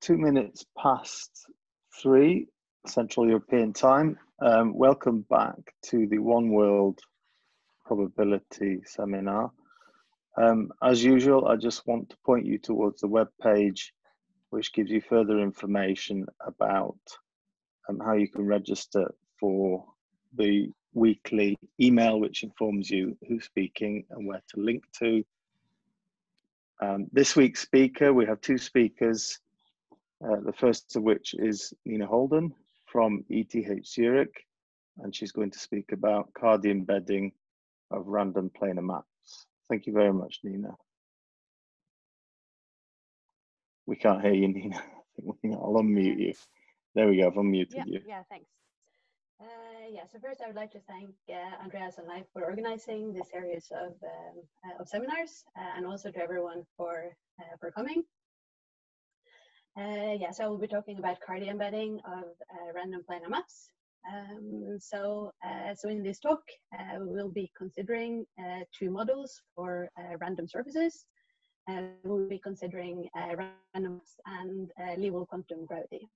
two minutes past three Central European time. Um, welcome back to the One World Probability Seminar. Um, as usual, I just want to point you towards the web page, which gives you further information about um, how you can register for the weekly email, which informs you who's speaking and where to link to. Um, this week's speaker, we have two speakers, uh, the first of which is Nina Holden from ETH Zurich, and she's going to speak about Cardy embedding of random planar maps. Thank you very much, Nina. We can't hear you, Nina. I'll unmute you. There we go, I've unmuted yeah, you. Yeah, thanks. Uh, yeah, so first I would like to thank uh, Andreas and Leif for organizing this series of, um, uh, of seminars uh, and also to everyone for, uh, for coming. Uh, yeah, so I will be talking about Cardy embedding of random planar maps. Um, so, so in this talk, we will be considering two models for random surfaces. we'll be considering random and Liouville quantum gravity.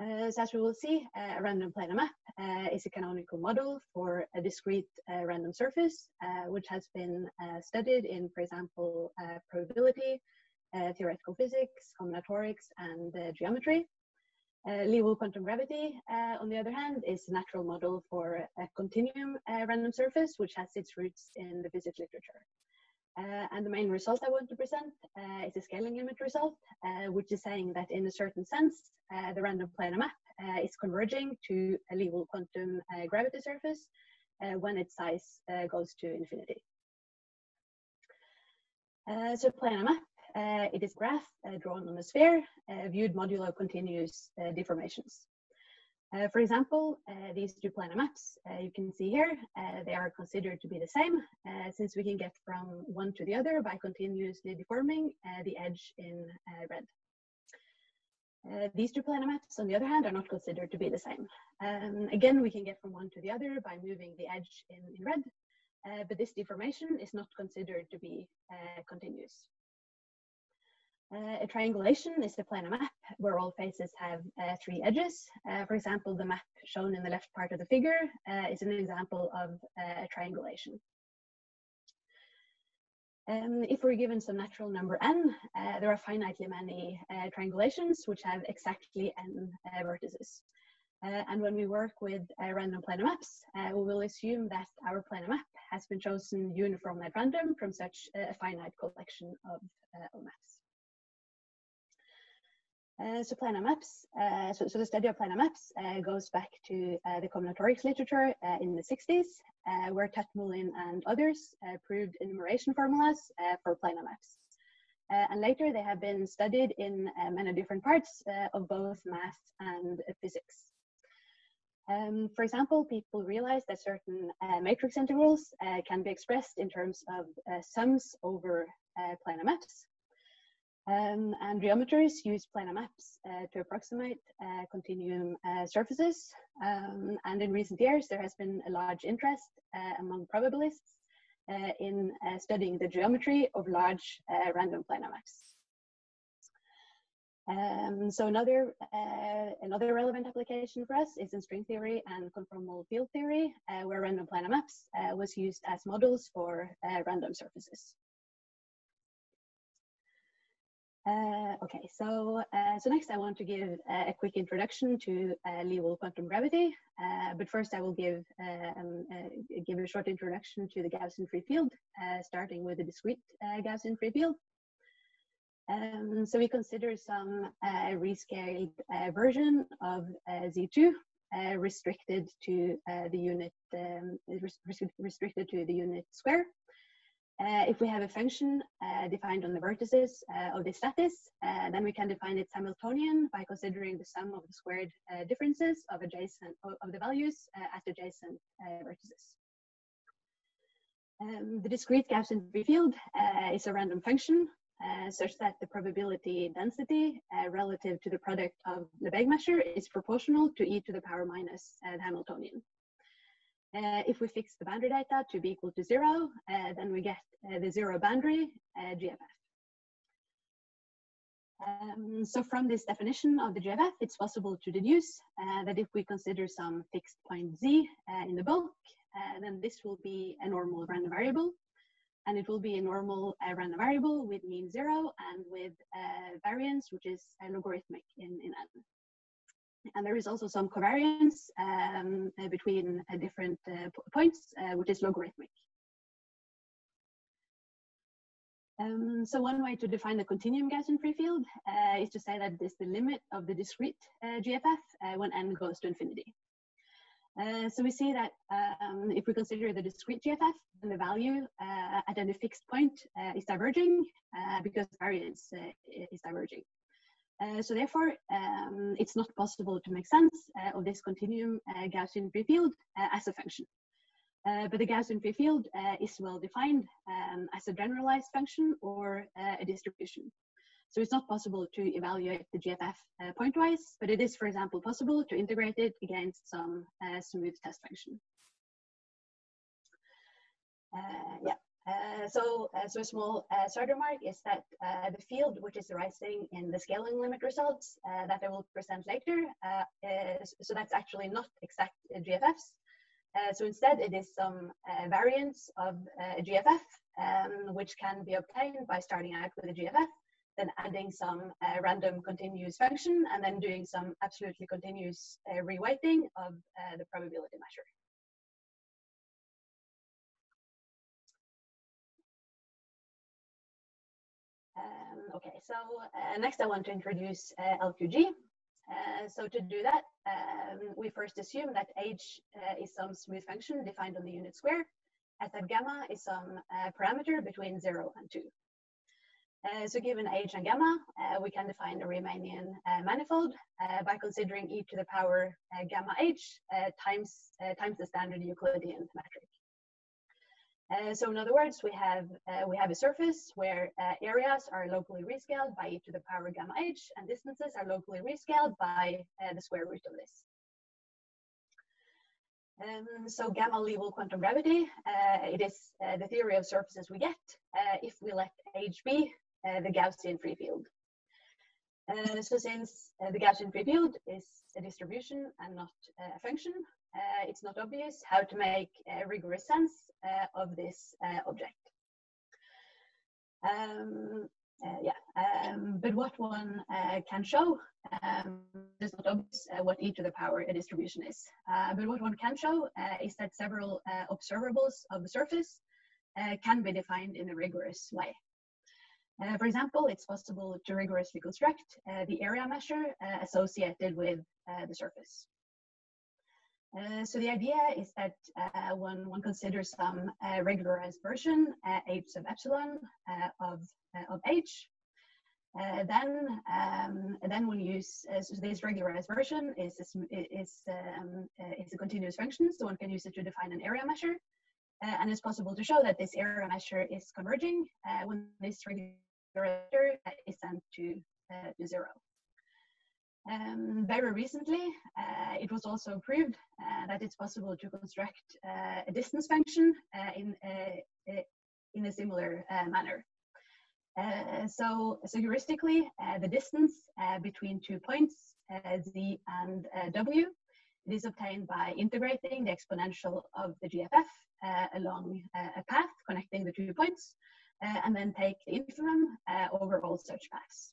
Uh, so as we will see, uh, a random planar map uh, is a canonical model for a discrete uh, random surface, uh, which has been uh, studied in, for example, probability, theoretical physics, combinatorics, and geometry. Uh, quantum gravity, on the other hand, is a natural model for a continuum random surface, which has its roots in the physics literature. Uh, and the main result I want to present uh, is a scaling limit result, uh, which is saying that in a certain sense, uh, the random planar map uh, is converging to a Liouville quantum uh, gravity surface when its size goes to infinity. so planar map, it is graph drawn on a sphere, viewed modulo continuous deformations. Uh, for example, uh, these two planar maps uh, you can see here, uh, they are considered to be the same uh, since we can get from one to the other by continuously deforming uh, the edge in red. these two planar maps, on the other hand, are not considered to be the same. Um, again, we can get from one to the other by moving the edge in, in red, but this deformation is not considered to be continuous. Uh, a triangulation is the planar map where all faces have uh, three edges. Uh, for example, the map shown in the left part of the figure uh, is an example of uh, a triangulation. Um, if we're given some natural number n, uh, there are finitely many triangulations which have exactly n vertices. and when we work with random planar maps, we will assume that our planar map has been chosen uniformly at random from such a finite collection of, of maps. Uh, so planar maps, uh, so, so, the study of planar maps uh, goes back to uh, the combinatorics literature uh, in the 60s, uh, where Tutte, Mullin and others proved enumeration formulas for planar maps. and later they have been studied in many different parts of both math and physics. Um, for example, people realized that certain matrix integrals can be expressed in terms of sums over planar maps. Um, and geometers use planar maps uh, to approximate uh, continuum uh, surfaces. Um, and in recent years, there has been a large interest uh, among probabilists uh, in uh, studying the geometry of large random planar maps. Um, so another another relevant application for us is in string theory and conformal field theory, where random planar maps was used as models for random surfaces. Uh, okay, so uh, so next I want to give uh, a quick introduction to uh, Liouville quantum gravity, uh, but first I will give um, uh, give a short introduction to the Gaussian free field, starting with the discrete Gaussian free field. Um, so we consider some rescaled version of Z2 restricted to the unit um, restricted to the unit square. Uh, if we have a function uh, defined on the vertices uh, of this lattice, uh, then we can define it Hamiltonian by considering the sum of the squared uh, differences of adjacent of the values uh, at adjacent vertices. Um, the discrete Gaussian free field is a random function such that the probability density relative to the product of the Lebesgue measure is proportional to e to the power minus the Hamiltonian. Uh, if we fix the boundary data to be equal to zero, uh, then we get uh, the zero boundary GFF. Um, so from this definition of the GFF, it's possible to deduce uh, that if we consider some fixed point z uh, in the bulk, uh, then this will be a normal random variable. And it will be a normal random variable with mean zero and with variance, which is logarithmic in, in n. And there is also some covariance um, uh, between different points, which is logarithmic. Um, so one way to define the continuum Gaussian free field uh, is to say that is the limit of the discrete uh, GFF uh, when n goes to infinity. Uh, so we see that um, if we consider the discrete GFF, then the value uh, at any fixed point uh, is diverging because variance is diverging. So therefore, um, it's not possible to make sense of this continuum Gaussian free field as a function. Uh, but the Gaussian free field uh, is well defined um, as a generalized function or uh, a distribution. So it's not possible to evaluate the GFF uh, pointwise, but it is, for example, possible to integrate it against some uh, smooth test function. yeah. So, so a small side remark is that the field which is arising in the scaling limit results that I will present later, so that's actually not exact GFFs, uh, so instead, it is some uh, variance of uh, GFF, um, which can be obtained by starting out with a GFF, then adding some uh, random continuous function, and then doing some absolutely continuous uh, reweighting of uh, the probability measure. Okay, so next I want to introduce LQG. Uh, so to do that, um, we first assume that h uh, is some smooth function defined on the unit square, and that gamma is some uh, parameter between 0 and 2. Uh, so given h and gamma, uh, we can define a Riemannian manifold by considering e to the power gamma h times, times the standard Euclidean metric. Uh, so in other words, we have uh, we have a surface where uh, areas are locally rescaled by e to the power gamma h, and distances are locally rescaled by uh, the square root of this. Um, so gamma Liouville quantum gravity, uh, it is uh, the theory of surfaces we get if we let h be the Gaussian free field. so since the Gaussian free field is a distribution and not a function, it's not obvious how to make a rigorous sense uh, of this uh, object. Um, uh, yeah, um, but what one uh, can show um, is not obvious uh, what e to the power a distribution is. but what one can show is that several observables of the surface can be defined in a rigorous way. for example, it's possible to rigorously construct the area measure associated with the surface. Uh, so the idea is that uh, when one considers some uh, regularized version, uh, h sub epsilon uh, of, of h, then um, then one use so this regularized version is is um, is a continuous function, so one can use it to define an area measure, and it's possible to show that this area measure is converging when this regularized is sent to to zero. Um, very recently, uh, it was also proved uh, that it's possible to construct uh, a distance function uh, in, a, in a similar uh, manner. Uh, so, so heuristically, the distance between two points, z and w, is obtained by integrating the exponential of the GFF along a path connecting the two points, and then take the infimum over all such paths.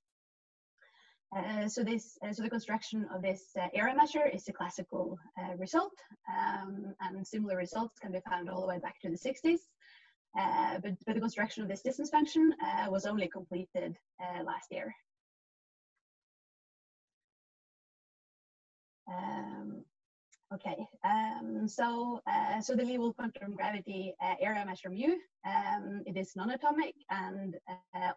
Uh, so this, uh, so the construction of this uh, measure is a classical uh, result, um, and similar results can be found all the way back to the 60s. Uh, but, but, the construction of this distance function was only completed last year. Um, Okay, um, so uh, so the Liouville quantum gravity uh, area measure mu, um, it is non-atomic and uh,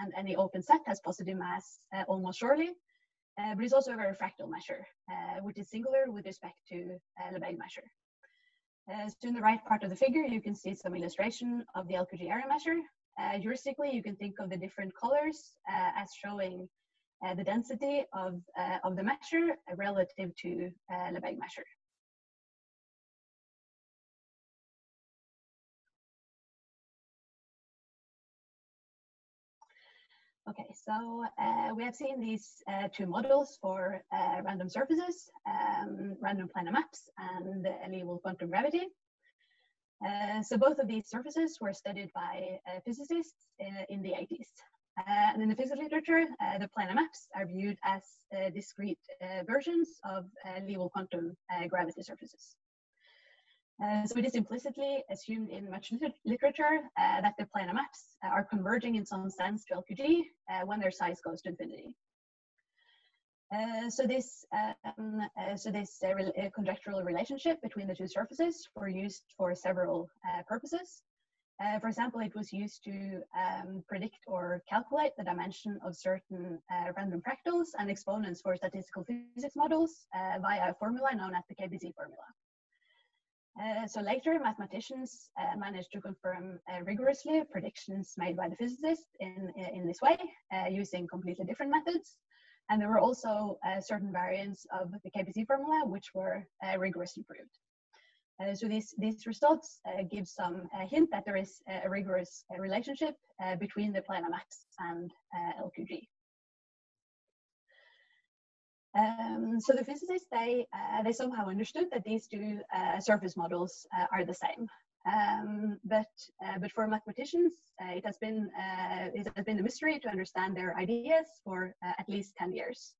and any open set has positive mass uh, almost surely, uh, but it's also a very fractal measure, uh, which is singular with respect to Lebesgue measure. so in the right part of the figure, you can see some illustration of the LQG area measure. heuristically, you can think of the different colors as showing uh, the density of, uh, of the measure relative to uh, Lebesgue measure. Okay, so uh, we have seen these uh, two models for uh, random surfaces, um, random planar maps, and Liouville quantum gravity. Uh, so both of these surfaces were studied by uh, physicists uh, in the 80s. and in the physics literature, the planar maps are viewed as discrete versions of Liouville quantum gravity surfaces. Uh, so it is implicitly assumed in much literature uh, that the planar maps are converging in some sense to LQG uh, when their size goes to infinity. Uh, so this, um, uh, so this re conjectural relationship between the two surfaces were used for several purposes. for example, it was used to um, predict or calculate the dimension of certain random fractals and exponents for statistical physics models via a formula known as the KPZ formula. Uh, so later, mathematicians uh, managed to confirm uh, rigorously predictions made by the physicists in, in this way, uh, using completely different methods. And there were also uh, certain variants of the KPZ formula, which were rigorously proved. so these, these results give some hint that there is a rigorous relationship between the planar maps and LQG. Um, so the physicists, they, uh, they somehow understood that these two uh, surface models uh, are the same. Um, but, uh, but for mathematicians, uh, it, has been, uh, it has been a mystery to understand their ideas for at least 10 years.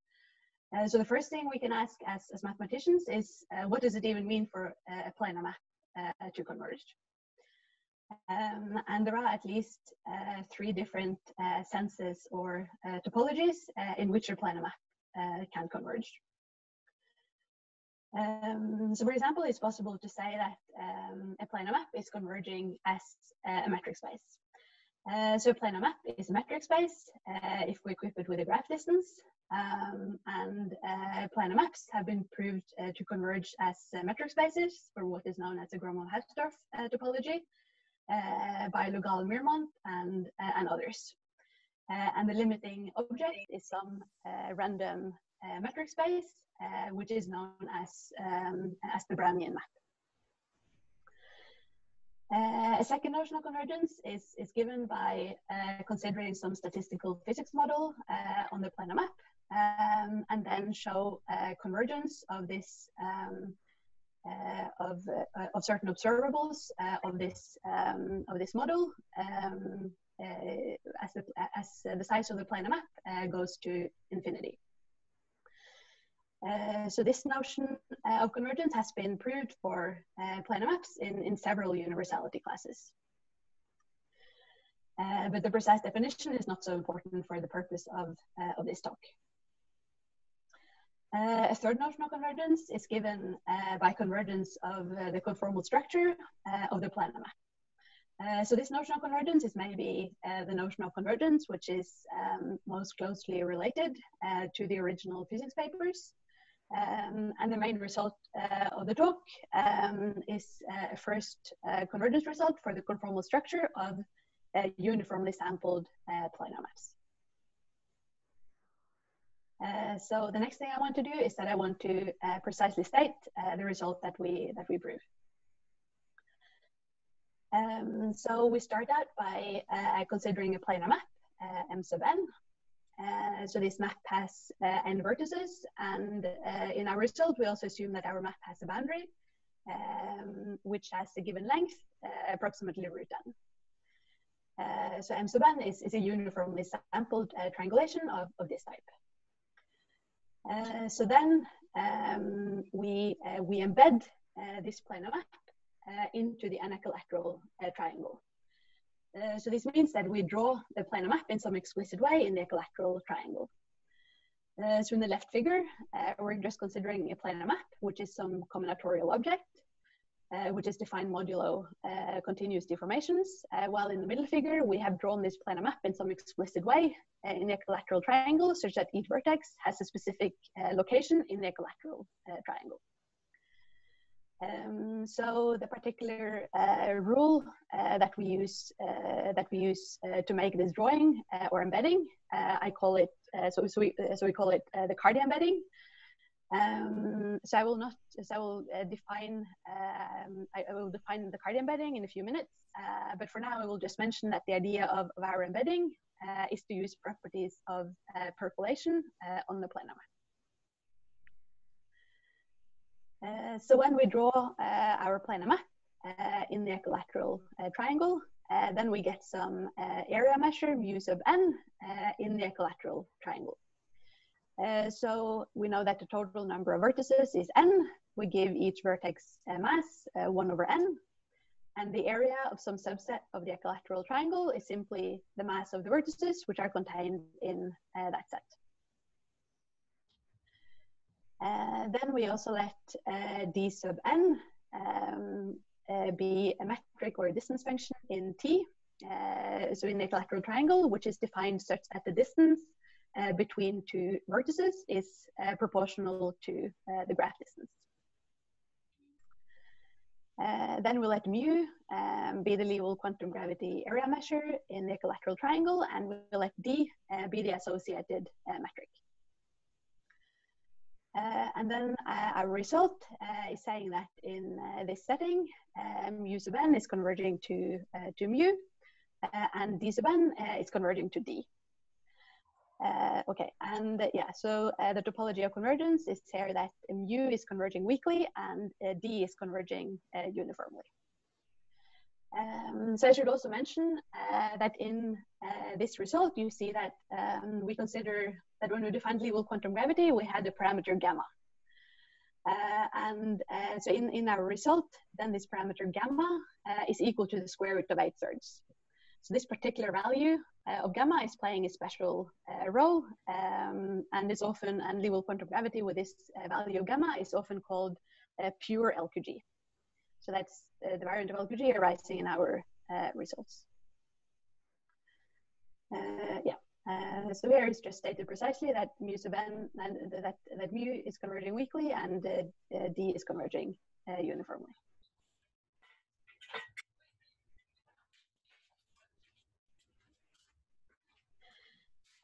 so the first thing we can ask as, as mathematicians is, what does it even mean for a planar map to converge? Um, and there are at least three different senses or topologies in which a planar map uh, can converge. Um, so for example, it's possible to say that um, a planar map is converging as a metric space. Uh, so a planar map is a metric space uh, if we equip it with a graph distance. Um, and uh, planar maps have been proved uh, to converge as uh, metric spaces for what is known as the Gromov-Hausdorff topology by Le Gall Miermont and, and others. Uh, and the limiting object is some uh, random uh, metric space, which is known as, um, as the Brownian map. Uh, a second notion of convergence is, is given by uh, considering some statistical physics model uh, on the planar map um, and then show convergence of this um, of, of certain observables of this um, of this model um, uh, as, the, as the size of the planar map uh, goes to infinity. Uh, so this notion uh, of convergence has been proved for uh, planar maps in, in several universality classes. But the precise definition is not so important for the purpose of, of this talk. a third notion of convergence is given by convergence of the conformal structure of the planar map. Uh, so this notion of convergence is maybe uh, the notion of convergence, which is um, most closely related uh, to the original physics papers. Um, and the main result uh, of the talk um, is uh, a first convergence result for the conformal structure of uniformly sampled planar maps. so the next thing I want to do is that I want to precisely state the result that we that we prove. Um, so we start out by uh, considering a planar map, uh, M sub n. Uh, so this map has uh, n vertices, and uh, in our result, we also assume that our map has a boundary, um, which has a given length, uh, approximately root n. so M sub n is, is a uniformly sampled triangulation of, of this type. so then um, we, we embed this planar map into the anequilateral uh, triangle. Uh, so this means that we draw the planar map in some explicit way in the equilateral triangle. Uh, so in the left figure, uh, we're just considering a planar map, which is some combinatorial object, uh, which is defined modulo continuous deformations, while in the middle figure, we have drawn this planar map in some explicit way in the equilateral triangle, such that each vertex has a specific location in the equilateral triangle. Um, so the particular uh, rule uh, that we use uh, that we use uh, to make this drawing uh, or embedding, uh, I call it so so we so we call it the Cardy embedding. Um, so I will not so I will define um, I, I, will define the Cardy embedding in a few minutes. but for now, I will just mention that the idea of, of our embedding is to use properties of percolation on the planar map. Eh, so when we draw eh, our planar map eh, in the equilateral triangle, then we get some area measure mu sub n in the equilateral triangle. So we know that the total number of vertices is n. We give each vertex mass, uh, 1 over n. And the area of some subset of the equilateral triangle is simply the mass of the vertices which are contained in uh, that set. Uh, then we also let uh, d sub n um, uh, be a metric or a distance function in t. so in the equilateral triangle, which is defined such that the distance uh, between two vertices is uh, proportional to uh, the graph distance. Then we let mu um, be the Liouville quantum gravity area measure in the equilateral triangle, and we let d be the associated metric. And then our result is saying that in this setting, mu sub n is converging to, to mu, and d sub n is converging to d. Uh, okay, and uh, yeah, so uh, the topology of convergence is here that mu is converging weakly and uh, d is converging uh, uniformly. Um, so I should also mention uh, that in this result, you see that um, we consider that when we defined Liouville quantum gravity, we had the parameter gamma. and so in, in our result, then this parameter gamma is equal to the square root of 8 thirds. So this particular value uh, of gamma is playing a special uh, role um, and is often, and Liouville quantum gravity with this uh, value of gamma is often called pure LQG. So that's the variant of LQG arising in our results. yeah. Uh, so here is just stated precisely that mu sub n and that, that mu is converging weakly and uh, d is converging uh, uniformly.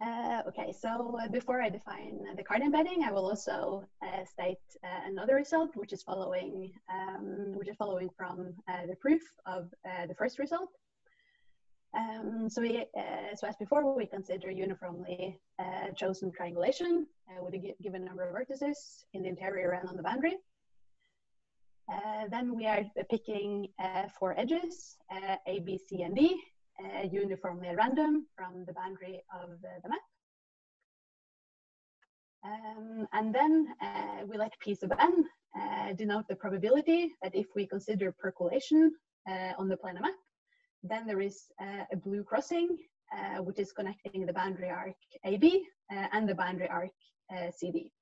Uh, okay, so uh, before I define the Cardy embedding, I will also uh, state uh, another result, which is following, um, which is following from uh, the proof of uh, the first result. Um, so, we, so as before, we consider uniformly chosen triangulation with a given number of vertices in the interior and on the boundary. then we are picking four edges, A, B, C, and D, uh, uniformly random from the boundary of uh, the map. Um, and then uh, we let P sub n uh, denote the probability that if we consider percolation uh, on the planar map, then there is uh, a blue crossing which is connecting the boundary arc AB and the boundary arc CD.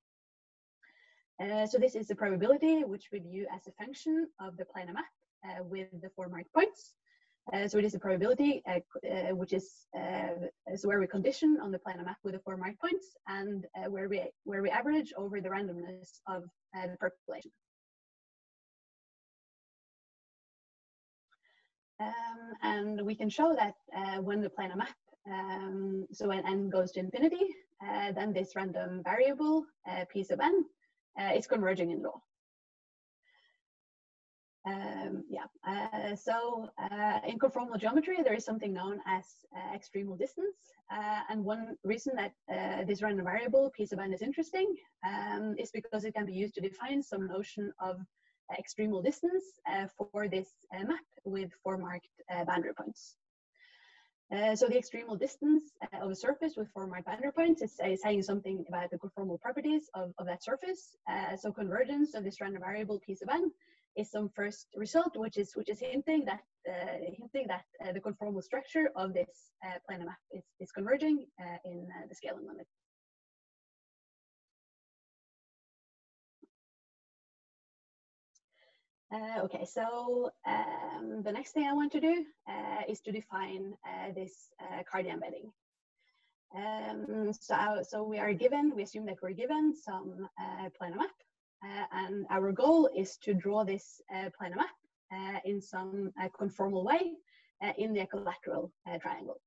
so this is the probability which we view as a function of the planar map with the four marked points. Uh, so it is a probability, uh, uh, which is so where we condition on the planar map with the four mark points, and where we where we average over the randomness of the percolation. Um, and we can show that uh, when the planar map, um, so when n goes to infinity, uh, then this random variable, uh, p sub n, is converging in law. Um, yeah, uh, so uh, in conformal geometry, there is something known as uh, extremal distance. Uh, and one reason that uh, this random variable p sub n is interesting um, is because it can be used to define some notion of extremal distance uh, for this map with four marked boundary points. so the extremal distance of a surface with four marked boundary points is saying something about the conformal properties of, of that surface. so convergence of this random variable p sub n is some first result, which is which is hinting that uh, hinting that uh, the conformal structure of this uh, planar map is, is converging uh, in uh, the scaling limit. Uh, okay, so um, the next thing I want to do is to define this Cardy embedding. Um, so, so we are given, we assume that we're given some planar map uh, and our goal is to draw this uh, planar map uh, in some conformal way in the equilateral triangle.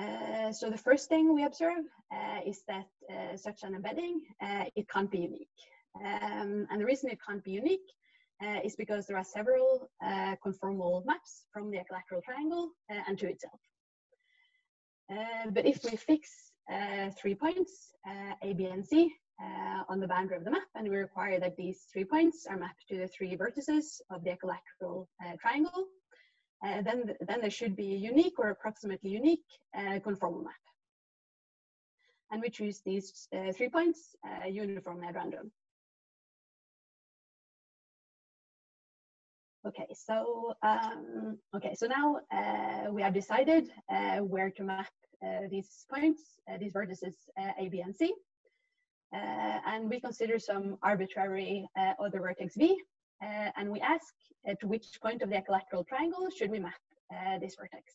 Uh, so the first thing we observe uh, is that uh, such an embedding, it can't be unique. Um, and the reason it can't be unique is because there are several conformal maps from the equilateral triangle and to itself. Uh, but if we fix uh, three points, uh, A, B, and C, on the boundary of the map, and we require that these three points are mapped to the three vertices of the equilateral triangle, then, then there should be a unique or approximately unique conformal map. And we choose these three points uniformly at random. Okay, so um, okay, so now uh, we have decided uh, where to map uh, these points, uh, these vertices uh, A, B, and C, uh, and we consider some arbitrary other vertex V, and we ask to which point of the equilateral triangle should we map this vertex.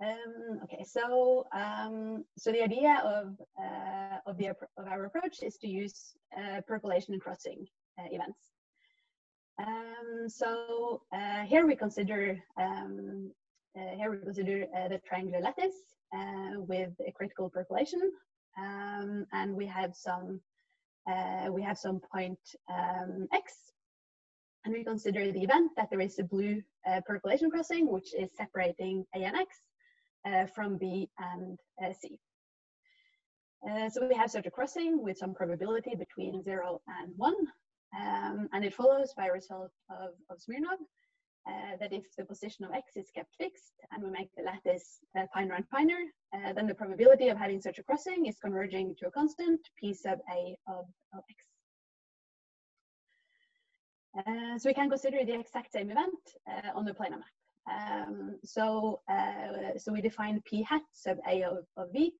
Um, okay, so um, so the idea of of the of our approach is to use percolation and crossing events. Um, so uh, here we consider um, uh, here we consider uh, the triangular lattice uh, with a critical percolation, um, and we have some uh, we have some point um, x, and we consider the event that there is a blue uh, percolation crossing which is separating a and x from b and c. so we have such a crossing with some probability between zero and one, um, and it follows by result of, of Smirnov. uh, that if the position of x is kept fixed and we make the lattice uh, finer and finer, uh, then the probability of having such a crossing is converging to a constant p sub a of, of x. Uh, so we can consider the exact same event uh, on the planar map. Um, so, uh, so we define p hat sub a of, of v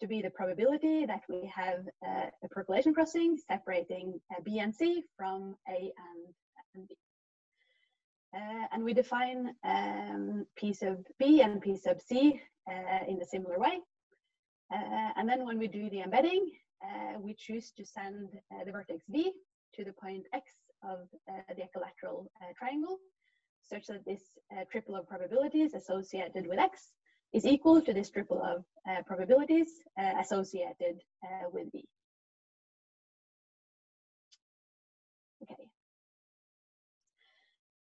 to be the probability that we have uh, a percolation crossing separating uh, B and C from A and, and B. Uh, and we define um, P sub B and P sub C uh, in a similar way. Uh, and then when we do the embedding, uh, we choose to send the vertex V to the point X of the equilateral triangle, such that this triple of probabilities associated with X is equal to this triple of uh, probabilities uh, associated uh, with B.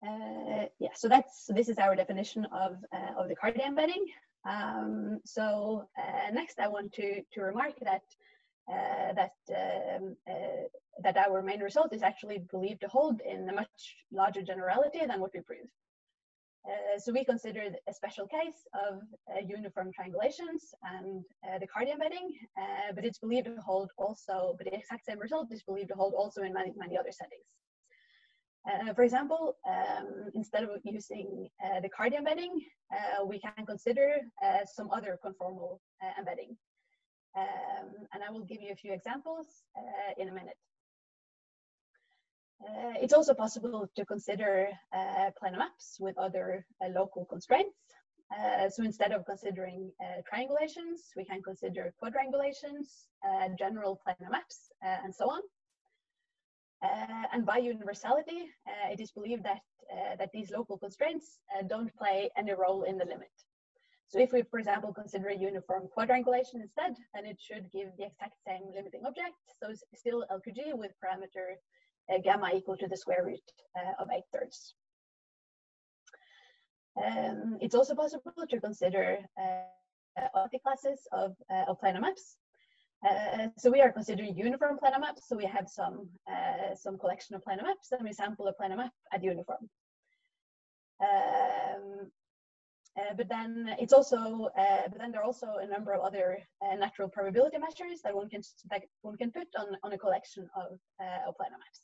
Uh, yeah, so that's this is our definition of uh, of the Cardy embedding. Um, so uh, next, I want to to remark that that um, that our main result is actually believed to hold in a much larger generality than what we prove. Uh, so we considered a special case of uh, uniform triangulations and uh, the Cardy embedding, uh, but it's believed to hold also, but the exact same result is believed to hold also in many, many other settings. Uh, for example, um, instead of using the Cardy embedding, we can consider some other conformal embedding. Um, and I will give you a few examples in a minute. Uh, it's also possible to consider uh, planar maps with other uh, local constraints. Uh, so instead of considering uh, triangulations, we can consider quadrangulations, uh, general planar maps, and so on. And by universality, it is believed that, that these local constraints don't play any role in the limit. So if we, for example, consider a uniform quadrangulation instead, then it should give the exact same limiting object. So it's still LQG with parameter uh, gamma equal to the square root uh, of 8 thirds. Um, it's also possible to consider uh, classes of, uh, of planar maps. Uh, so we are considering uniform planar maps. So we have some uh, some collection of planar maps, and we sample a planar map at uniform. Um, uh, but then it's also, uh, but then there are also a number of other uh, natural probability measures that one can that one can put on on a collection of of planar maps.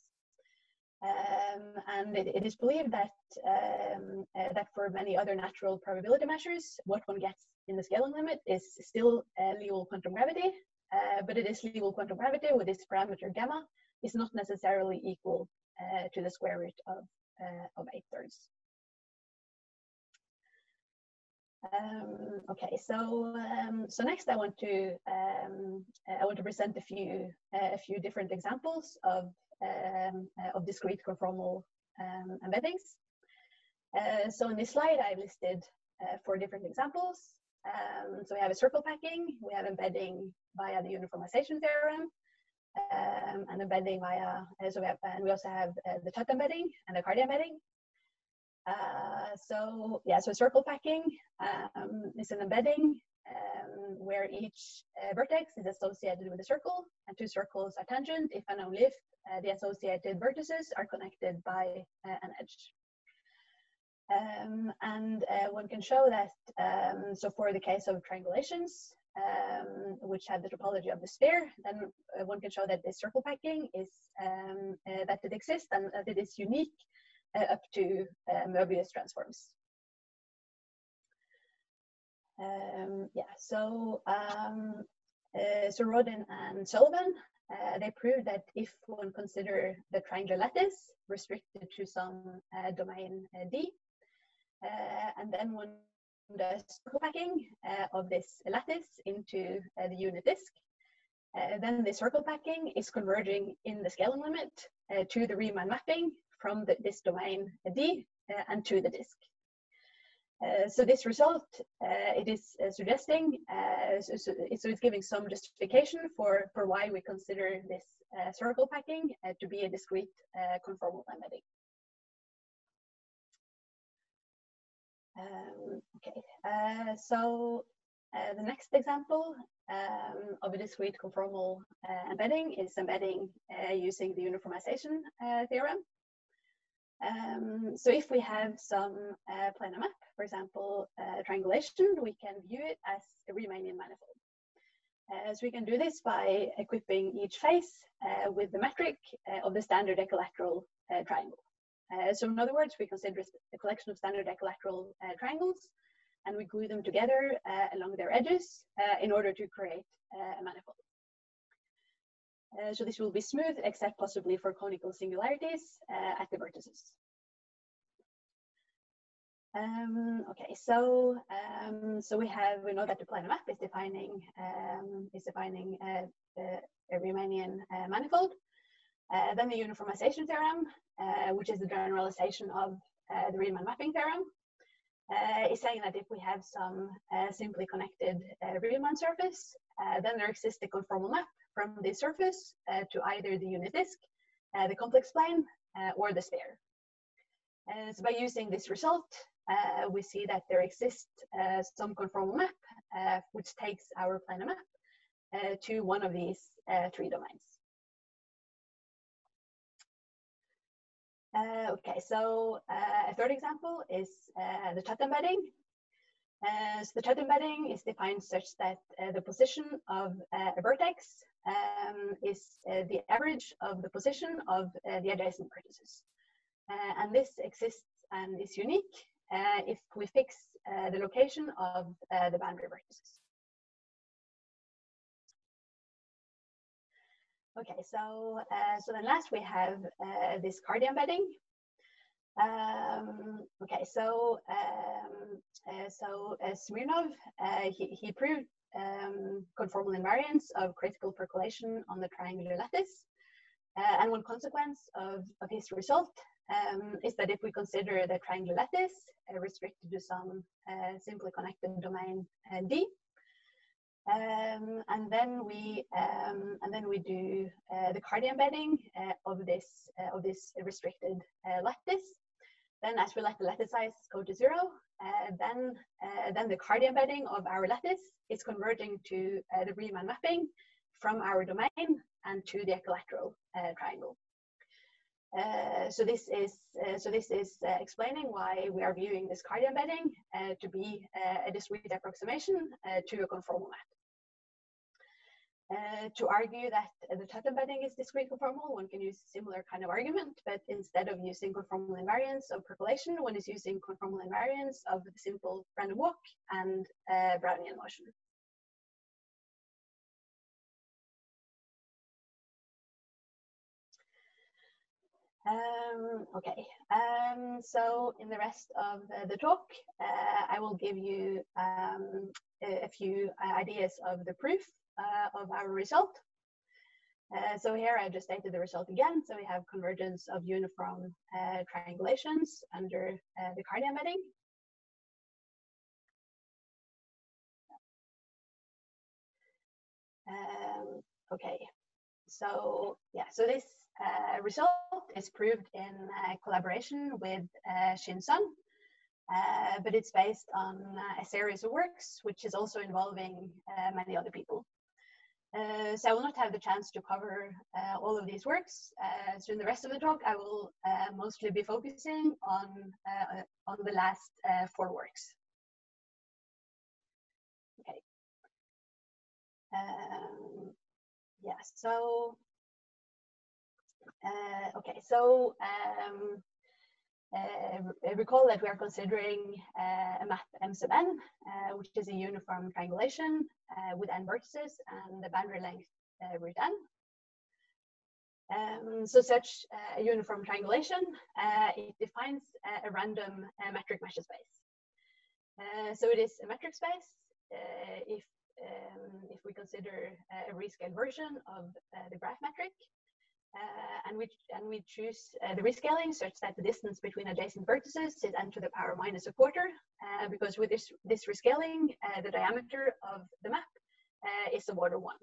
Um, and it, it is believed that um, uh, that for many other natural probability measures, what one gets in the scaling limit is still uh, Liouville quantum gravity, uh, but it is Liouville quantum gravity with this parameter gamma is not necessarily equal uh, to the square root of uh, of eight thirds. Um, okay, so um, so next I want to um, I want to present a few uh, a few different examples of um, uh, of discrete conformal um, embeddings. Uh, so in this slide, I've listed uh, four different examples. Um, so we have a circle packing, we have embedding via the uniformization theorem, um, and embedding via, uh, so we have, and we also have uh, the Tutte embedding and the Cardy embedding. Uh, so yeah, so circle packing um, is an embedding um, where each uh, vertex is associated with a circle and two circles are tangent if and only if uh, the associated vertices are connected by uh, an edge. Um, and uh, one can show that, um, so for the case of triangulations, um, which have the topology of the sphere, then uh, one can show that this circle packing is um, uh, that it exists and that it is unique uh, up to uh, Möbius transforms. Um, yeah, so um, uh, so Rodin and Sullivan they proved that if one consider the triangular lattice restricted to some domain D, and then one does circle packing of this lattice into the unit disk, uh, then the circle packing is converging in the scaling limit uh, to the Riemann mapping from the, this domain D uh, and to the disk. Uh, so this result, uh, it is uh, suggesting, so, so, so, it's giving some justification for, for why we consider this circle packing to be a discrete conformal embedding. Um, okay, so uh, the next example um, of a discrete conformal uh, embedding is embedding uh, using the uniformization theorem. Um, so if we have some uh, planar map, for example, uh, triangulation, we can view it as a Riemannian manifold. Uh, so we can do this by equipping each face uh, with the metric uh, of the standard equilateral uh, so in other words, we consider a collection of standard equilateral triangles and we glue them together along their edges in order to create a manifold. Uh, so this will be smooth, except possibly for conical singularities uh, at the vertices. Um, okay, so um, so we have we know that the planar map is defining um, is defining uh, a Riemannian uh, manifold. Uh, then the uniformization theorem, uh, which is the generalization of uh, the Riemann mapping theorem, uh, is saying that if we have some uh, simply connected Riemann surface, then there exists a conformal map from the surface uh, to either the unit disk, uh, the complex plane, uh, or the sphere. so by using this result, we see that there exists some conformal map which takes our planar map to one of these three domains. Uh, okay, so uh, a third example is uh, the Tutte embedding. so the Tutte embedding is defined such that the position of a vertex um, is uh, the average of the position of uh, the adjacent vertices. Uh, and this exists and is unique uh, if we fix uh, the location of uh, the boundary vertices. Okay, so so then last we have this Cardy embedding. Um, okay, so um, so Smirnov he, he proved um, conformal invariance of critical percolation on the triangular lattice. Uh, and one consequence of, of his result um, is that if we consider the triangular lattice uh, restricted to some uh, simply connected domain uh, D, um, and then we um, and then we do uh, the Cardy embedding uh, of this of this restricted lattice. Then, as we let the lattice size go to zero, uh, then, uh, then the Cardy embedding of our lattice is converging to uh, the Riemann mapping from our domain and to the equilateral triangle. Uh, so this is uh, so this is uh, explaining why we are viewing this Cardy embedding to be a discrete approximation to a conformal map. Uh, to argue that the Tutte embedding is discrete conformal, one can use a similar kind of argument, but instead of using conformal invariance of percolation, one is using conformal invariance of the simple random walk and uh, Brownian motion. Um, okay, um, so in the rest of uh, the talk, uh, I will give you um, a, a, few uh, ideas of the proof uh, of our result. Uh, so here I just stated the result again. So we have convergence of uniform uh, triangulations under the embedding. Um, okay, so yeah, so this uh, result is proved in uh, collaboration with uh, Xin Sun, uh, but it's based on uh, a series of works, which is also involving uh, many other people. So I will not have the chance to cover all of these works. So in the rest of the talk, I will mostly be focusing on, on the last four works. Okay. Um, yeah, so, okay, so um, uh, recall that we are considering uh, a map M sub n, uh, which is a uniform triangulation uh, with n vertices and the boundary length uh, root n. Um, so such uh, a uniform triangulation, it defines a random metric measure space. so it is a metric space if, um, if we consider a rescaled version of the graph metric uh, and we and we choose uh, the rescaling such that the distance between adjacent vertices is n to the power minus a quarter, uh, because with this this rescaling, uh, the diameter of the map uh, is of order one.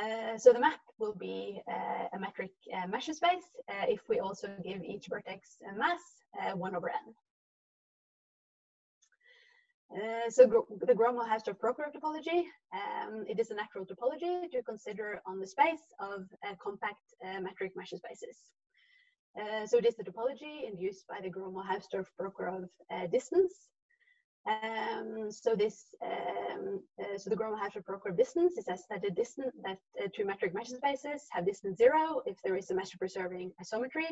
Uh, so the map will be a metric measure space if we also give each vertex a mass one over n. Uh, so the Gromov-Hausdorff Prokhorov topology, um, it is a natural topology to consider on the space of uh, compact uh, metric measure spaces. Uh, so it is the topology induced by the Gromov-Hausdorff Prokhorov uh, distance. Um, so this, um, so the Gromov-Hausdorff Prokhorov distance is as that the distance that two metric measure spaces have distance zero if there is a measure preserving isometry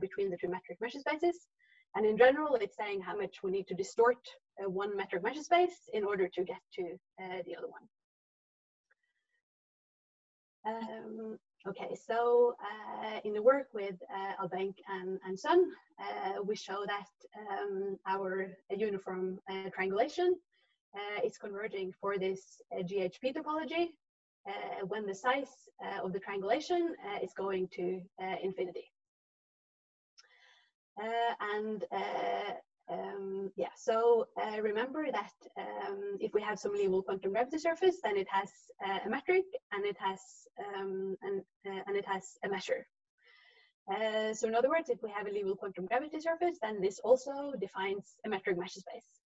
between the two metric measure spaces. And in general, it's saying how much we need to distort uh, one metric measure space in order to get to uh, the other one. Um, okay, so uh, in the work with uh, Albenque and, and Sun, uh, we show that um, our uniform uh, triangulation is converging for this GHP topology when the size of the triangulation is going to infinity. Uh, and uh, um, yeah, so uh, remember that um, if we have some Liouville quantum gravity surface, then it has a metric and it has um, and, and it has a measure. Uh, so in other words, if we have a Liouville quantum gravity surface, then this also defines a metric measure space.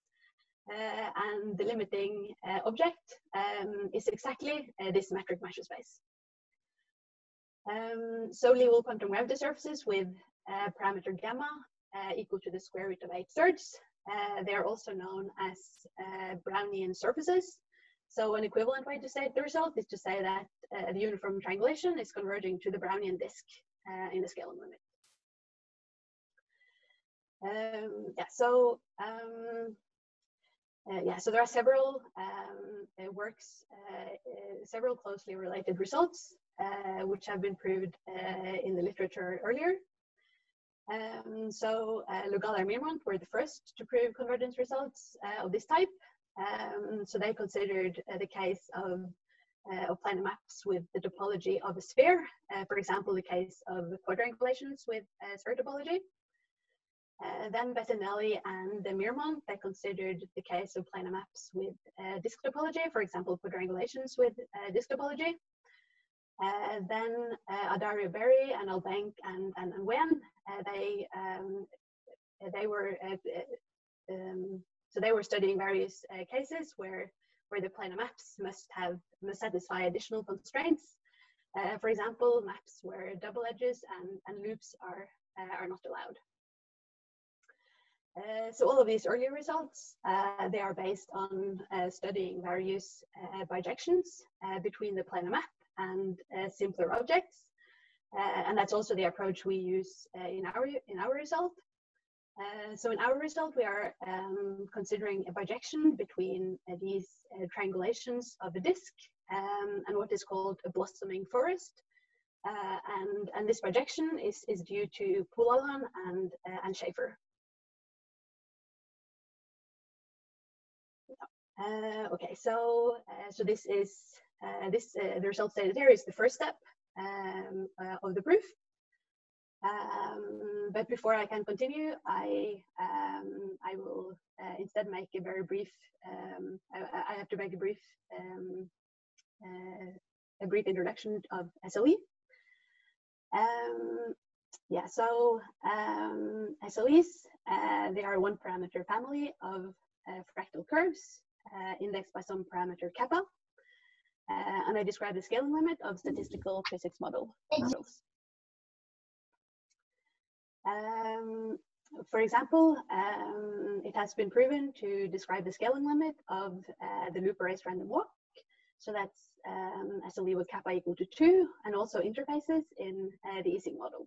Uh, and the limiting uh, object um, is exactly this metric measure space. Um, so Liouville quantum gravity surfaces with uh, parameter gamma uh, equal to the square root of 8 thirds. Uh, they are also known as Brownian surfaces. So an equivalent way to say the result is to say that the uniform triangulation is converging to the Brownian disk in the scaling limit. Um, yeah, so um, uh, yeah, so there are several um, uh, works, uh, several closely related results, which have been proved in the literature earlier. Um, so uh, Le Gall and Miermont were the first to prove convergence results uh, of this type. Um, so they considered uh, the case of, uh, of planar maps with the topology of a sphere, uh, for example, the case of quadrangulations with uh, sphere topology. Then Bettinelli and Miermont, they considered the case of planar maps with disk topology, for example, quadrangulations with disk topology. Uh, then uh, Addario-Berry and Albenque and, and, and Wen, uh, they, um, they were, uh, um, so they were studying various uh, cases where, where the planar maps must have, must satisfy additional constraints. Uh, for example, maps where double edges and, and loops are, are not allowed. Uh, so all of these earlier results, uh, they are based on uh, studying various bijections between the planar map and uh, simpler objects. Uh, and that's also the approach we use uh, in, our, in our result. so in our result, we are um, considering a bijection between these triangulations of a disk um, and what is called a blossoming forest. Uh, and, and this bijection is, is due to Poulalhon and, uh, and Schaeffer. Uh, okay, so, so this is uh, this uh, the result stated here is the first step um, uh, of the proof. Um, but before I can continue, I um, I will uh, instead make a very brief. Um, I, I, have to make a brief um, uh, a brief introduction of SLE. Um, yeah, so um, SLEs, uh, they are one parameter family of fractal curves indexed by some parameter kappa. Uh, and I describe the scaling limit of statistical physics model models. Um, for example, um, it has been proven to describe the scaling limit of uh, the loop-erased random walk. So that's um, SLE with kappa equal to 2, and also interfaces in uh, the Ising model.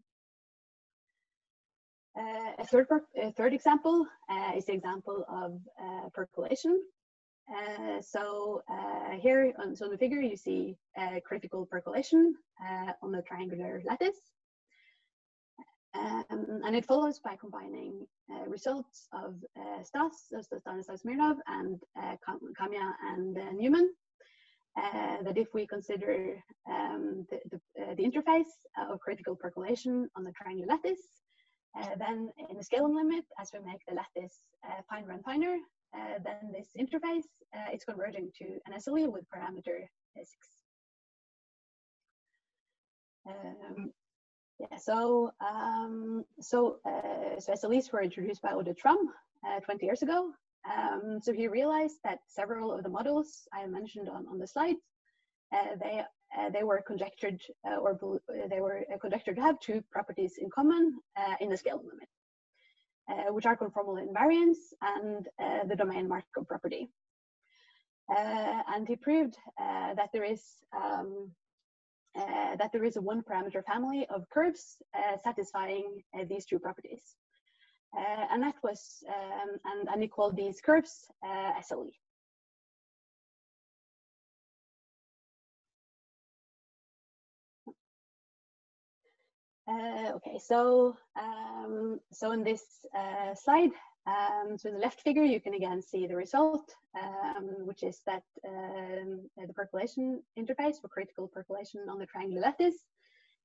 Uh, a, third a third example uh, is the example of uh, percolation. Uh, so uh, here on, so the figure, you see critical percolation on the triangular lattice. Um, and it follows by combining uh, results of uh, Stas, so Stanislav Smirnov, and uh, Camia and uh, Newman. Uh, that if we consider um, the, the, uh, the, interface of critical percolation on the triangular lattice, then in the scaling limit, as we make the lattice finer and finer, then this interface is converging to an SLE with parameter 6. Um, yeah, so um, so uh, so SLEs were introduced by Oded Schramm uh, 20 years ago. Um, so he realized that several of the models I mentioned on, on the slides, uh, they uh, they were conjectured uh, or they were conjectured to have two properties in common uh, in the scale limit, which are conformal invariance and the domain Markov property. and he proved that there is um, uh, that there is a one parameter family of curves uh, satisfying uh, these two properties. Uh, and that was, um, and, and he called these curves uh, SLE. Uh, okay, so um, so in this slide, um, so in the left figure, you can again see the result, um, which is that um, the percolation interface for critical percolation on the triangular lattice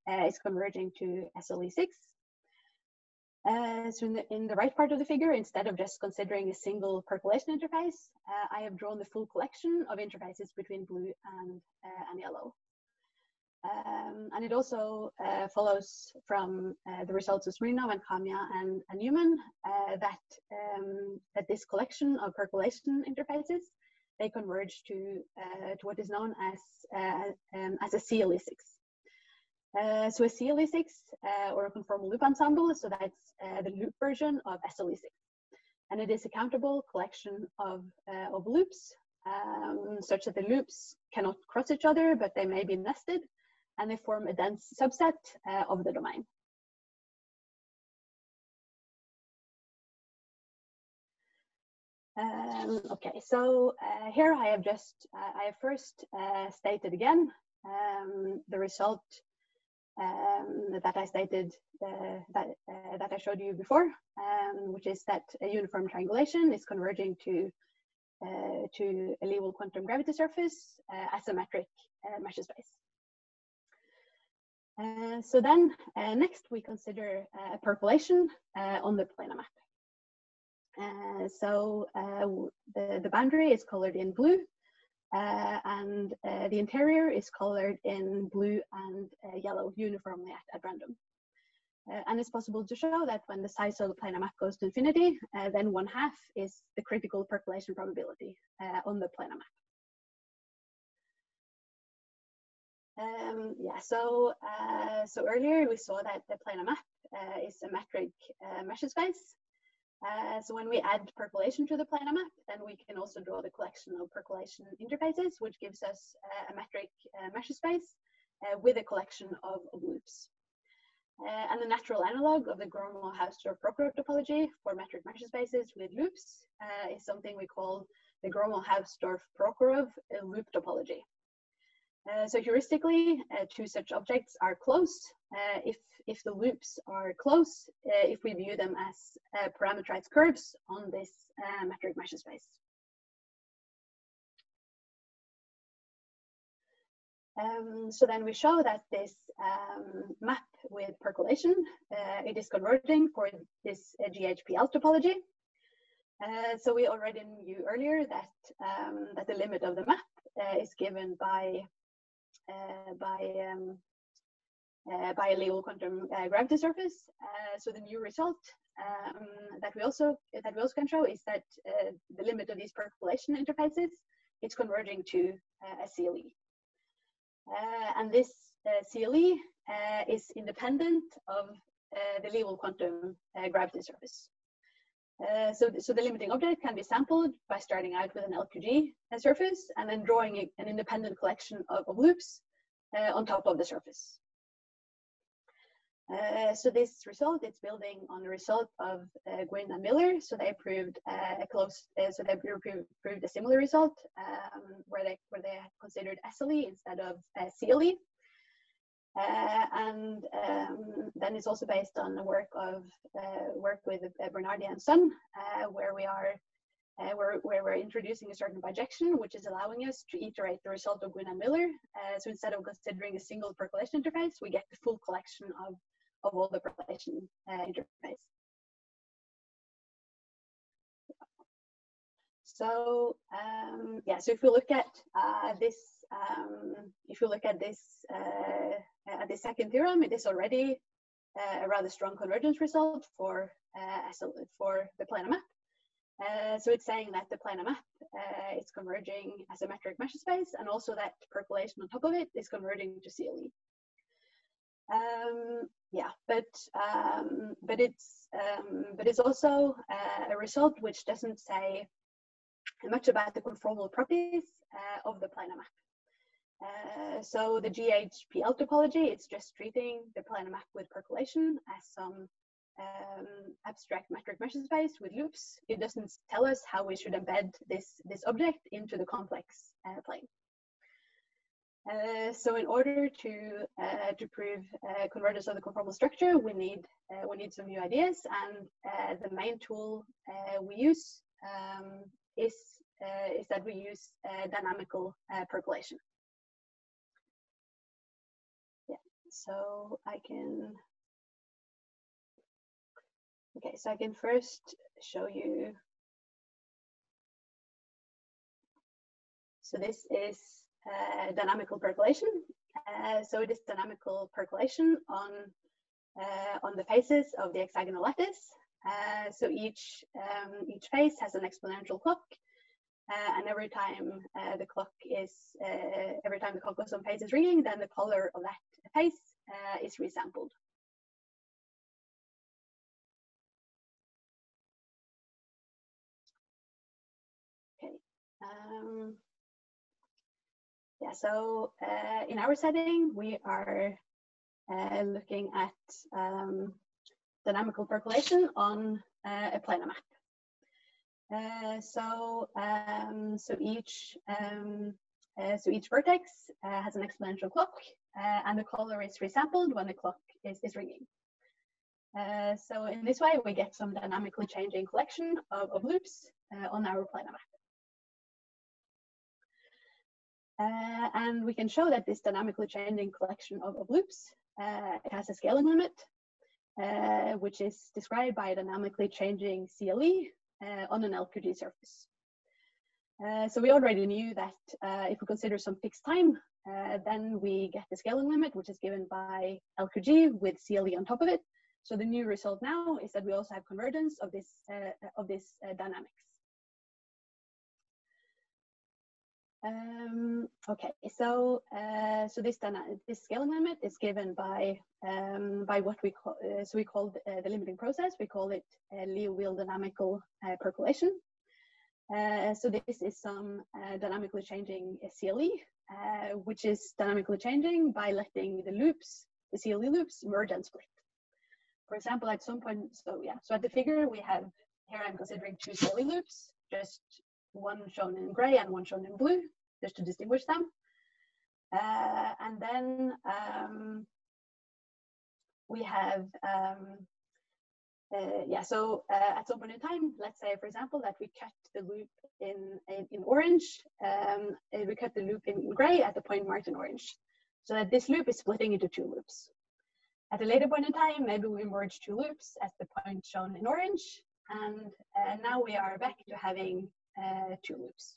uh, is converging to SLE6. Uh, so in the, in the right part of the figure, instead of just considering a single percolation interface, uh, I have drawn the full collection of interfaces between blue and, uh, and it also uh, follows from uh, the results of Smirnov and Camia and, and Newman uh, that, um, that this collection of percolation interfaces, they converge to, uh, to what is known as, uh, um, as a CLE6. Uh, so a CLE6 or a conformal loop ensemble, so that's the loop version of SLE6. And it is a countable collection of, of loops um, such that the loops cannot cross each other, but they may be nested and they form a dense subset uh, of the domain. Um, okay, so uh, here I have just, uh, I have first uh, stated again um, the result um, that I stated, uh, that, uh, that I showed you before, um, which is that a uniform triangulation is converging to, to a Liouville quantum gravity surface as a metric measure space. Uh, so then uh, next we consider uh, percolation uh, on the planar map. Uh, so the, the boundary is colored in blue and the interior is colored in blue and yellow uniformly at, at random. and it's possible to show that when the size of the planar map goes to infinity, then one half is the critical percolation probability on the planar map. Um, yeah, so uh, so earlier we saw that the planar map uh, is a metric uh, measure space. Uh, so when we add percolation to the planar map, then we can also draw the collection of percolation interfaces, which gives us uh, a metric uh, measure space with a collection of, of loops. and the natural analog of the Gromov-Hausdorff-Prokhorov topology for metric measure spaces with loops is something we call the Gromov-Hausdorff-Prokhorov loop topology. Uh, so heuristically, uh, two such objects are close uh, if, if the loops are close, uh, if we view them as uh, parameterized curves on this metric measure space. Um, so then we show that this um, map with percolation, it is converging for this GHPL topology. so we already knew earlier that, um, that the limit of the map is given by uh, by um, uh, by a Liouville quantum uh, gravity surface. Uh, so the new result um, that we also that we also can show is that uh, the limit of these percolation interfaces is converging to uh, a CLE. and this CLE is independent of the Liouville quantum gravity surface. Uh, so, so the limiting object can be sampled by starting out with an LQG surface and then drawing a, an independent collection of, of loops uh, on top of the surface. Uh, so this result, it's building on the result of uh, and Miller. So they proved uh, a close, uh, so they proved a similar result um, where they where they considered SLE instead of CLE. Uh, and um, then it's also based on the work of uh, work with uh, Bernardi and Sun, uh, where we are uh, where, where we're introducing a certain bijection, which is allowing us to iterate the result of Gwynne and Miller. Uh, so instead of considering a single percolation interface, we get the full collection of, of all the percolation interface. So um, yeah, so if we look at this, um, if you look at this uh, the second theorem, it is already uh, a rather strong convergence result for, uh, for the planar map. Uh, so it's saying that the planar map uh, is converging as a metric measure space and also that percolation on top of it is converging to CLE. Um, yeah, but um, but it's um, but it's also uh, a result which doesn't say much about the conformal properties of the planar map. Uh, so the GHPL topology, it's just treating the planar map with percolation as some um, abstract metric measure space with loops. It doesn't tell us how we should embed this, this object into the complex uh, plane. Uh, so in order to uh, to prove uh, convergence of the conformal structure, we need uh, we need some new ideas, and uh, the main tool we use um, is is that we use dynamical percolation. So I can, okay, so I can first show you. So this is uh, dynamical percolation. Uh, so it is dynamical percolation on, uh, on the faces of the hexagonal lattice. Uh, so each, um, each face has an exponential clock uh, and every time uh, the clock is, uh, every time the clock goes on phase is ringing, then the color of that phase uh, is resampled. Okay. Um, yeah, so uh, in our setting, we are uh, looking at um, dynamical percolation on a planar map. Uh, so um, so each um, uh, so each vertex uh, has an exponential clock, uh, and the color is resampled when the clock is, is ringing. Uh, so in this way, we get some dynamically changing collection of, of loops on our planar map. and we can show that this dynamically changing collection of, of loops has a scaling limit, which is described by a dynamically changing CLE uh, on an LQG surface. Uh, so we already knew that uh, if we consider some fixed time, then we get the scaling limit, which is given by LQG with CLE on top of it. So the new result now is that we also have convergence of this of this dynamics. Um, okay, so uh, so this this scaling limit is given by um, by what we call uh, so we call uh, the limiting process. We call it Liouville dynamical uh, percolation. Uh, so this is some uh, dynamically changing CLE, which is dynamically changing by letting the loops, the CLE loops, merge and split. For example, at some point, so yeah, so at the figure we have here I'm considering two CLE loops, just one shown in gray and one shown in blue, just to distinguish them. Uh, and then um, we have, um, uh, yeah, so uh, at some point in time, let's say, for example, that we cut the loop in, in, in orange, um, we cut the loop in gray at the point marked in orange. So that this loop is splitting into two loops. At a later point in time, maybe we merge two loops at the point shown in orange, and uh, now we are back to having uh, two loops.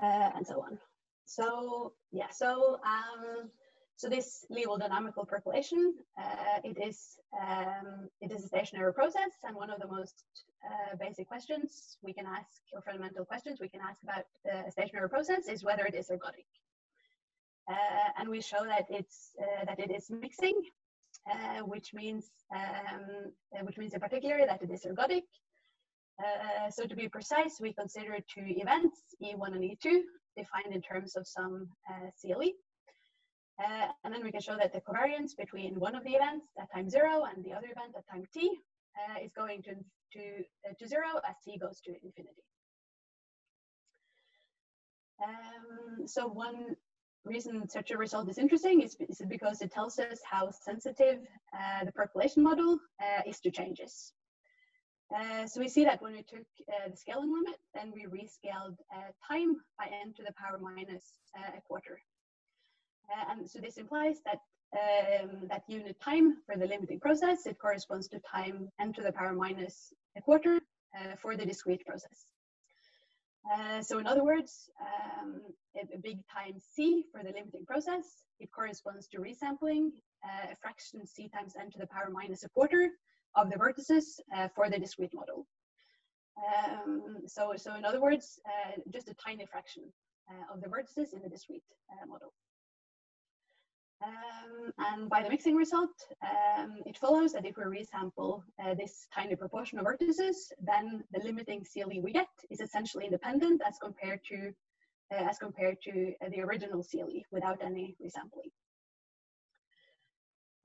Uh, and so on. so yeah, so um, so this Liouville dynamical percolation, uh, it is um, it is a stationary process, and one of the most uh, basic questions we can ask, or fundamental questions we can ask about a stationary process, is whether it is ergodic. Uh, and we show that it's uh, that it is mixing, uh, which means um, uh, which means in particular that it is ergodic. so to be precise, we consider two events, E1 and E2, defined in terms of some CLE. Uh, and then we can show that the covariance between one of the events at time zero and the other event at time t uh, is going to, to, uh, to zero as t goes to infinity. Um, so one reason such a result is interesting is, is because it tells us how sensitive uh, the percolation model uh, is to changes. Uh, so we see that when we took the scaling limit, then we rescaled time by n to the power minus a quarter. Uh, and so this implies that um, that unit time for the limiting process, it corresponds to time n to the power minus a quarter uh, for the discrete process. Uh, so in other words, um, a, big time c for the limiting process, it corresponds to resampling uh, a fraction c times n to the power minus a quarter of the vertices uh, for the discrete model. Um, so, so in other words, uh, just a tiny fraction of the vertices in the discrete model. Um, and by the mixing result, um, it follows that if we resample uh, this tiny proportion of vertices, then the limiting CLE we get is essentially independent as compared to uh, as compared to uh, the original CLE without any resampling.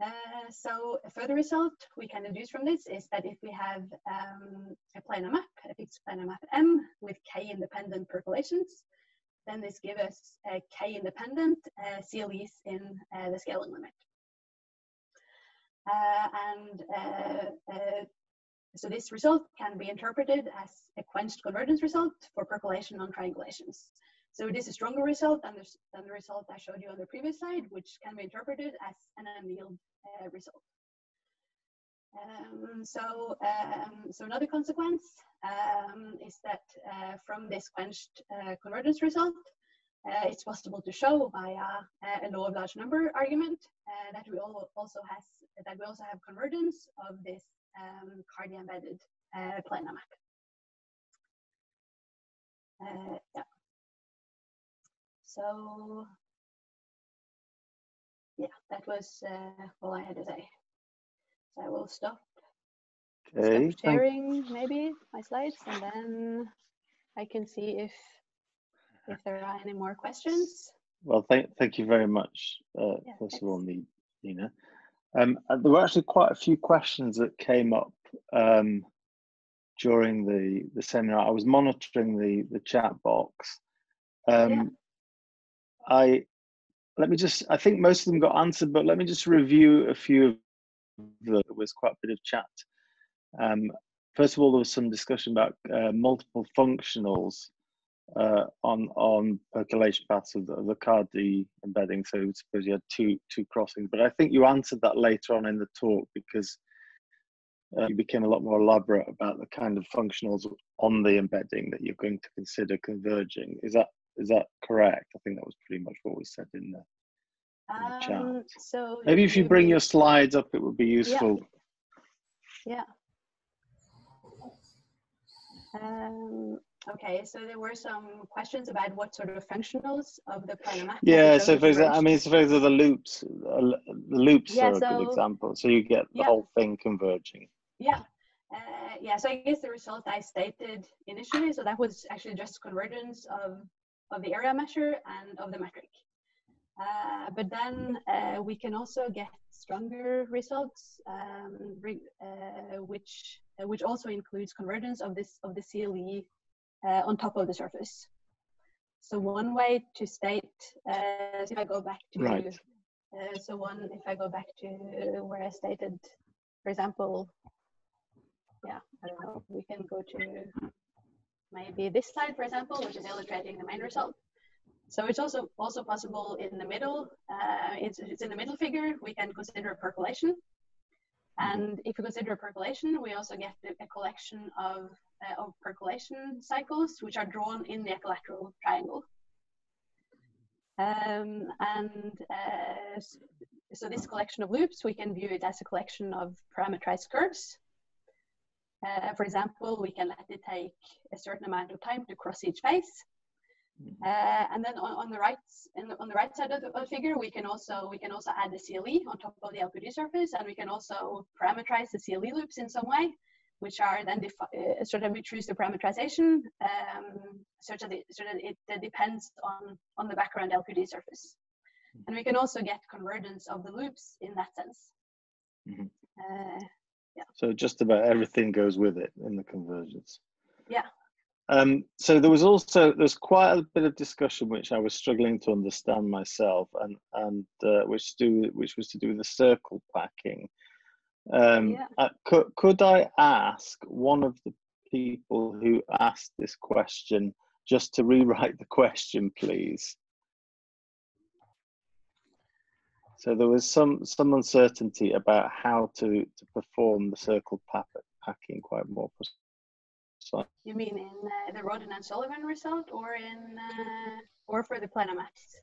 Uh, so a further result we can deduce from this is that if we have um, a planar map, a fixed planar map M with k independent percolations, then this gives us k independent uh, CLEs in uh, the scaling limit. Uh, and uh, uh, so this result can be interpreted as a quenched convergence result for percolation on triangulations. So it is a stronger result than the, than the result I showed you on the previous slide, which can be interpreted as an annealed result. Um, so, um, so another consequence um, is that uh, from this quenched uh, convergence result, uh, it's possible to show via uh, a law of large number argument uh, that we also has that we also have convergence of this um, Cardy embedded uh, planar map. yeah. So yeah, that was all I had to say. So I will stop, okay, stop sharing maybe my slides and then I can see if if there are any more questions. Well, thank, thank you very much, uh, yeah, first thanks. of all, Nina. Um, uh, there were actually quite a few questions that came up um, during the, the seminar. I was monitoring the, the chat box. Um, yeah. I let me just, I think most of them got answered, but let me just review a few of there was quite a bit of chat. Um, first of all, there was some discussion about uh, multiple functionals uh, on on percolation paths of the, the Cardy embedding. So suppose you had two two crossings, but I think you answered that later on in the talk because uh, you became a lot more elaborate about the kind of functionals on the embedding that you're going to consider converging. Is that is that correct? I think that was pretty much what was said in the um, so maybe if you bring your slides up, it would be useful. Yeah. yeah. Um, okay, so there were some questions about what sort of functionals of the map. Yeah, so for example, I mean, suppose the loops, uh, the loops yeah, are so, a good example. So you get the yeah. whole thing converging. Yeah. Uh, yeah, so I guess the result I stated initially, so that was actually just convergence of, of the area measure and of the metric. Uh, but then uh, we can also get stronger results, um, uh, which uh, which also includes convergence of this of the CLE uh, on top of the surface. So one way to state, so if I go back to, right. so one if I go back to where I stated, for example, yeah, I don't know, we can go to maybe this slide, for example, which is illustrating the main result. So it's also also possible in the middle. Uh, it's, it's in the middle figure. We can consider percolation, and if we consider percolation, we also get a collection of uh, of percolation cycles which are drawn in the equilateral triangle. Um, and uh, so this collection of loops, we can view it as a collection of parameterized curves. Uh, for example, we can let it take a certain amount of time to cross each face. Mm-hmm. Uh, and then on, on the right the, on the right side of the, of figure, we can also we can also add the CLE on top of the LQG surface, and we can also parameterize the CLE loops in some way, which are then uh, sort of we choose the parameterization um, such that it, so that it depends on on the background LQG surface, mm-hmm. and we can also get convergence of the loops in that sense. Mm-hmm. Uh, yeah. So just about everything goes with it in the convergence. Yeah. Um, so there was also there's quite a bit of discussion which I was struggling to understand myself, and and uh, which do which was to do with the circle packing. Um, yeah. uh, could could I ask one of the people who asked this question just to rewrite the question, please? So there was some some uncertainty about how to to perform the circle packing quite more so, you mean in uh, the Rodin and Sullivan result, or in uh, or for the planar maps?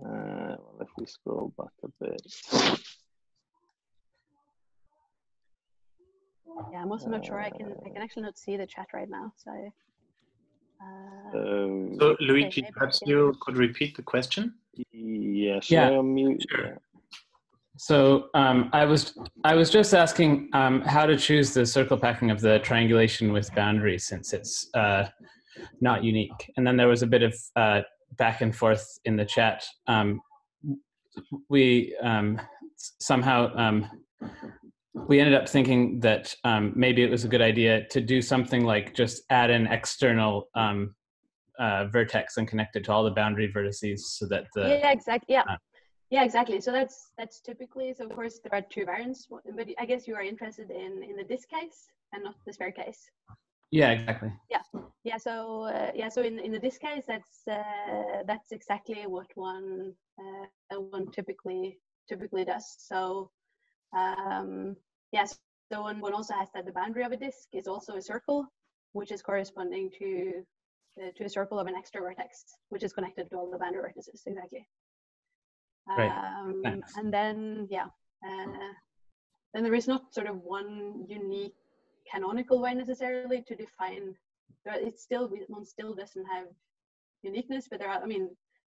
Uh, well, if we scroll back a bit. Yeah, I'm also not sure. I can I can actually not see the chat right now. So. Uh, so, Luigi, okay, perhaps you could repeat the question. Yes. Yeah. Sure. So um, I was I was just asking um, how to choose the circle packing of the triangulation with boundaries since it's uh, not unique. And then there was a bit of uh, back and forth in the chat. Um, we um, somehow um, we ended up thinking that um, maybe it was a good idea to do something like just add an external uh, vertex and connect it to all the boundary vertices so that the yeah exactly yeah uh, yeah, exactly. So that's that's typically so. Of course, there are two variants, but I guess you are interested in in the disk case and not the sphere case. Yeah, exactly. Yeah, yeah. So uh, yeah, so in in the disk case, that's uh, that's exactly what one uh, one typically typically does. So um, yes, so one one also has that the boundary of a disk is also a circle, which is corresponding to uh, to a circle of an extra vertex, which is connected to all the boundary vertices. Exactly. Um, and then, yeah, uh, then there is not sort of one unique canonical way necessarily to define. It's still one still doesn't have uniqueness, but there are. I mean,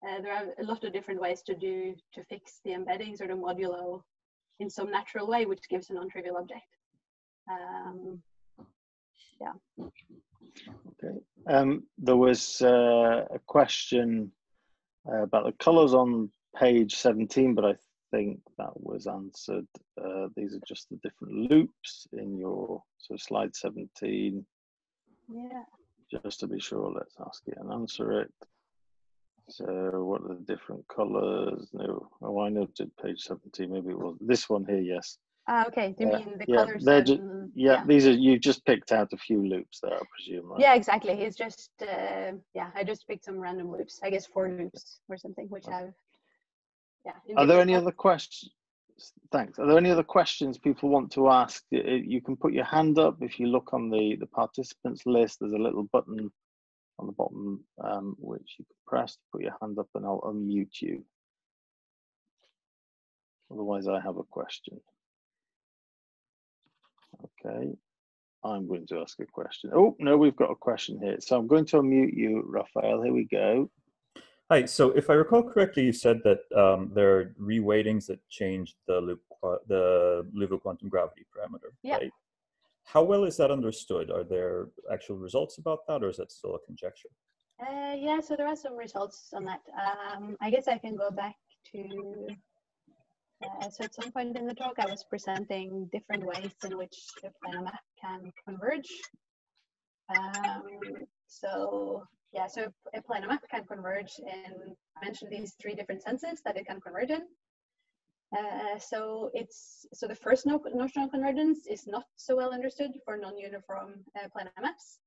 uh, there are a lot of different ways to do to fix the embedding sort of modulo in some natural way, which gives a non-trivial object. Um, yeah. Okay. Um, there was uh, a question uh, about the colors on page 17, but I think that was answered. Uh, these are just the different loops in your, so slide 17. Yeah. Just to be sure, let's ask it and answer it. So what are the different colors? No, oh, I noted page 17, maybe it was this one here, yes. Ah, okay. Do you uh, mean the yeah, colors? They're just, yeah, yeah, these are you just picked out a few loops there, I presume, right? Yeah, exactly. It's just uh, yeah, I just picked some random loops. I guess four loops or something, which okay. Yeah. Are there any other questions? Thanks. Are there any other questions people want to ask? You can put your hand up if you look on the, the participants list. There's a little button on the bottom um, which you can press to put your hand up and I'll unmute you. Otherwise, I have a question. Okay, I'm going to ask a question. Oh, no, we've got a question here. So I'm going to unmute you, Raphael. Here we go. Hi. So if I recall correctly, you said that um, there are reweightings that change the loop, the Liouville quantum gravity parameter, yeah. right? How well is that understood? Are there actual results about that, or is that still a conjecture? Uh, yeah, so there are some results on that. Um, I guess I can go back to. Uh, so at some point in the talk, I was presenting different ways in which the planar can converge. Um, so yeah, so a planar map can converge in, I mentioned these three different senses that it can converge in. Uh, so it's so the first no, notion of convergence is not so well understood for non-uniform uh, planar maps.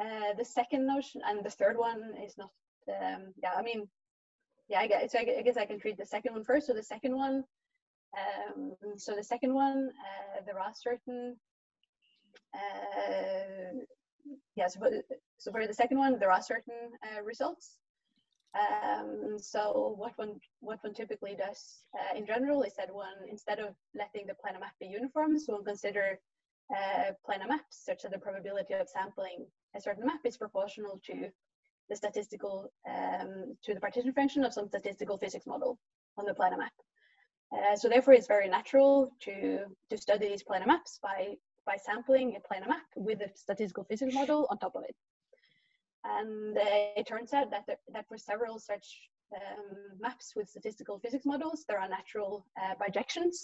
Uh, the second notion and the third one is not. Um, yeah, I mean, yeah, I guess, so I guess I can treat the second one first. So the second one, um, so the second one, uh, there are certain yes, but so for the second one, there are certain uh, results. Um, so what one what one typically does uh, in general is that one instead of letting the planar map be uniform, so consider uh, planar maps such that the probability of sampling a certain map is proportional to the statistical um, to the partition function of some statistical physics model on the planar map. Uh, so therefore, it's very natural to to study these planar maps by by sampling a planar map with a statistical physics model on top of it. And uh, it turns out that, there, that for several such um, maps with statistical physics models, there are natural uh, bijections.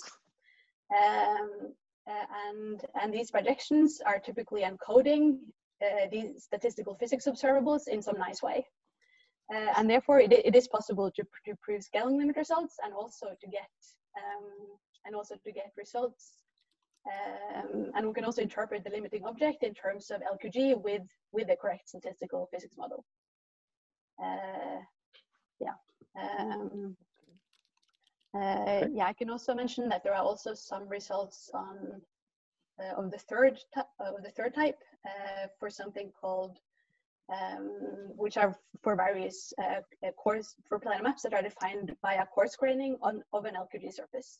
Um, uh, and, and these bijections are typically encoding uh, these statistical physics observables in some nice way. Uh, and therefore, it, it is possible to, to prove scaling limit results and also to get um, and also to get results um, and we can also interpret the limiting object in terms of LQG with, with the correct statistical physics model. Uh, yeah. Um, uh, yeah, I can also mention that there are also some results on uh, of the third of the third type uh, for something called um, which are for various uh, coarse for planar maps that are defined by a coarse graining on of an LQG surface.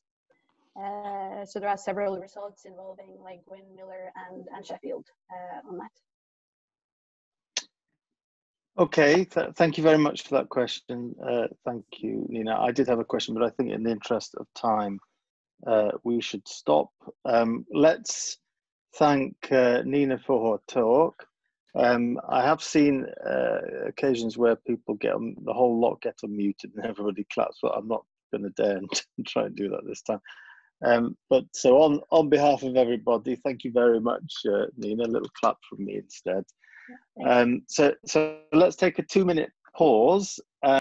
Uh, so there are several results involving like Gwynne, Miller, and, and Sheffield uh, on that. Okay, th thank you very much for that question. Uh, thank you, Nina. I did have a question, but I think in the interest of time, uh, we should stop. Um, let's thank uh, Nina for her talk. Um, I have seen occasions where people get the whole lot get unmuted and everybody claps, but I'm not going to dare and try and do that this time. Um, but so on on behalf of everybody, thank you very much, uh, Nina. A little clap from me instead. Um, so so let's take a two minute pause. Uh,